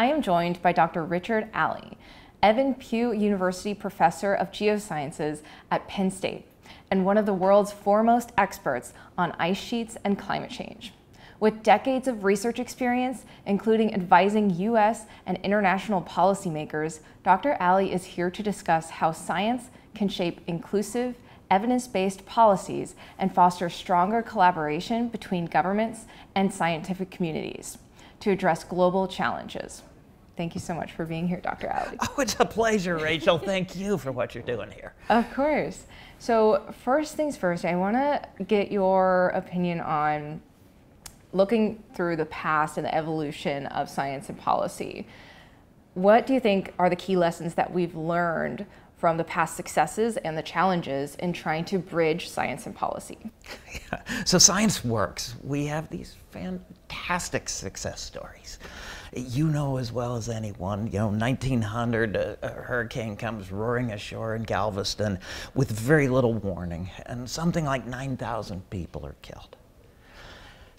I am joined by Dr. Richard Alley, Evan Pugh University Professor of Geosciences at Penn State, and one of the world's foremost experts on ice sheets and climate change. With decades of research experience, including advising U.S. and international policymakers, Dr. Alley is here to discuss how science can shape inclusive, evidence-based policies and foster stronger collaboration between governments and scientific communities to address global challenges. Thank you so much for being here, Dr. Alley. Oh, it's a pleasure, Rachel. Thank you for what you're doing here. Of course. So first things first, I want to get your opinion on looking through the past and the evolution of science and policy, what do you think are the key lessons that we've learned from the past successes and the challenges in trying to bridge science and policy? Yeah. So science works. We have these fantastic success stories. You know as well as anyone, you know, 1900, a, uh, a, hurricane comes roaring ashore in Galveston with very little warning, and something like 9,000 people are killed.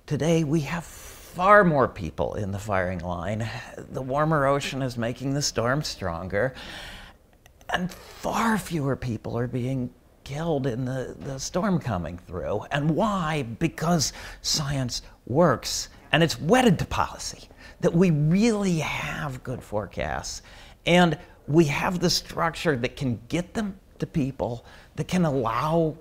Today we have far more people in the firing line. The warmer ocean is making the storm stronger, and far fewer people are being killed in the, the storm coming through. And why? Because science works and it's wedded to policy, that we really have good forecasts and we have the structure that can get them to people, that can allow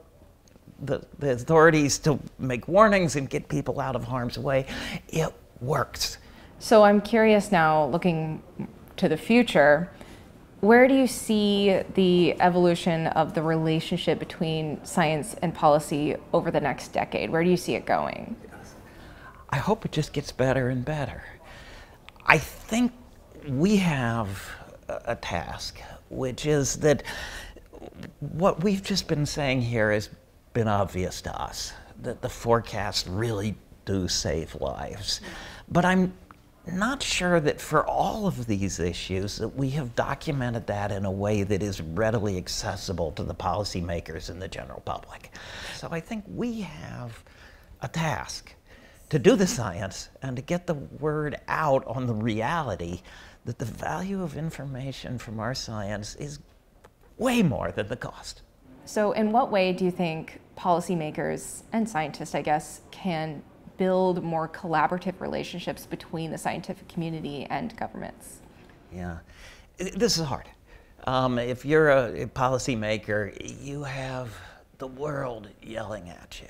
the, the authorities to make warnings and get people out of harm's way. It works. So I'm curious now, looking to the future, where do you see the evolution of the relationship between science and policy over the next decade? Where do you see it going? I hope it just gets better and better. I think we have a task, which is that what we've just been saying here has been obvious to us that the forecasts really do save lives. But I'm not sure that for all of these issues that we have documented that in a way that is readily accessible to the policymakers and the general public. So I think we have a task to do the science and to get the word out on the reality that the value of information from our science is way more than the cost. So, in what way do you think policymakers and scientists, I guess, can build more collaborative relationships between the scientific community and governments? Yeah, this is hard. Um, if you're a, policymaker, you have the world yelling at you.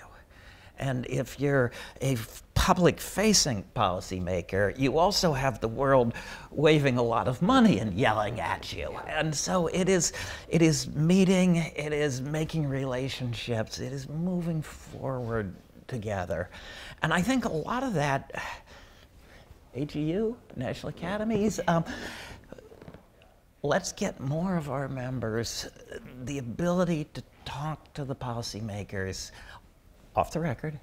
And if you're a public facing policymaker, you also have the world waving a lot of money and yelling at you. And so it is, it is meeting, it is making relationships, it is moving forward together. And I think a lot of that, AGU, National Academies, um, let's get more of our members the ability to talk to the policymakers off the record.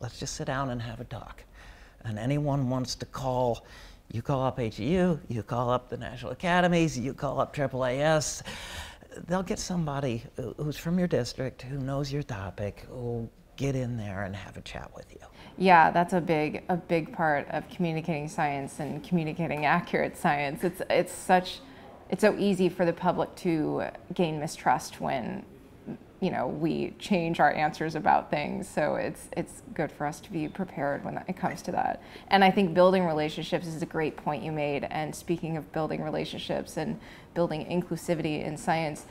Let's just sit down and have a talk. And anyone wants to call, you call up AGU, you call up the National Academies, you call up AAAS. They'll get somebody who's from your district, who knows your topic, who'll get in there and have a chat with you. Yeah, that's a big a big part of communicating science and communicating accurate science. It's it's such it's so easy for the public to gain mistrust when you know, we change our answers about things. So it's it's good for us to be prepared when it comes to that. And I think building relationships is a great point you made. And speaking of building relationships and building inclusivity in science,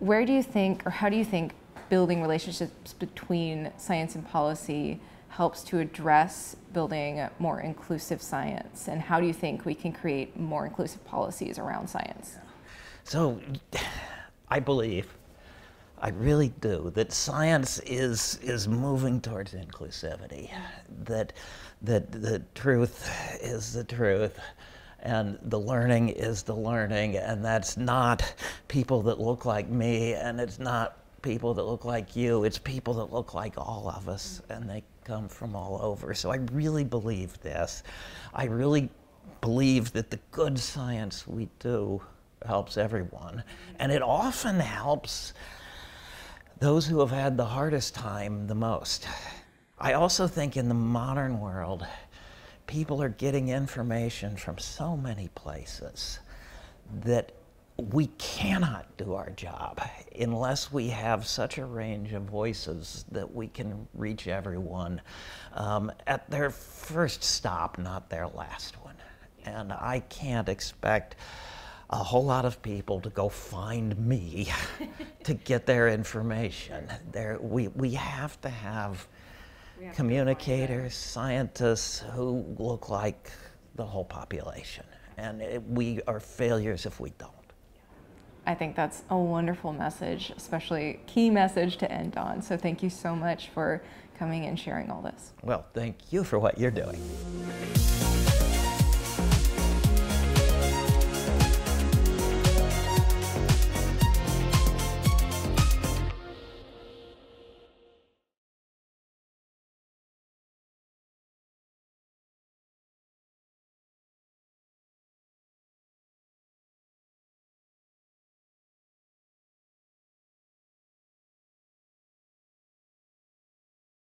where do you think, or how do you think, building relationships between science and policy helps to address building more inclusive science? And how do you think we can create more inclusive policies around science? So, I believe I really do. That science is is moving towards inclusivity. That that the truth is the truth, and the learning is the learning, and that's not people that look like me, and it's not people that look like you. It's people that look like all of us, and they come from all over. So I really believe this. I really believe that the good science we do helps everyone, and it often helps those who have had the hardest time the most. I also think in the modern world, people are getting information from so many places that we cannot do our job unless we have such a range of voices that we can reach everyone um, at their first stop, not their last one. And I can't expect a whole lot of people to go find me to get their information. There, we, we have to have have to communicators, scientists who look like the whole population. And it, we are failures if we don't. I think that's a wonderful message, especially key message to end on. So thank you so much for coming and sharing all this. Well, thank you for what you're doing.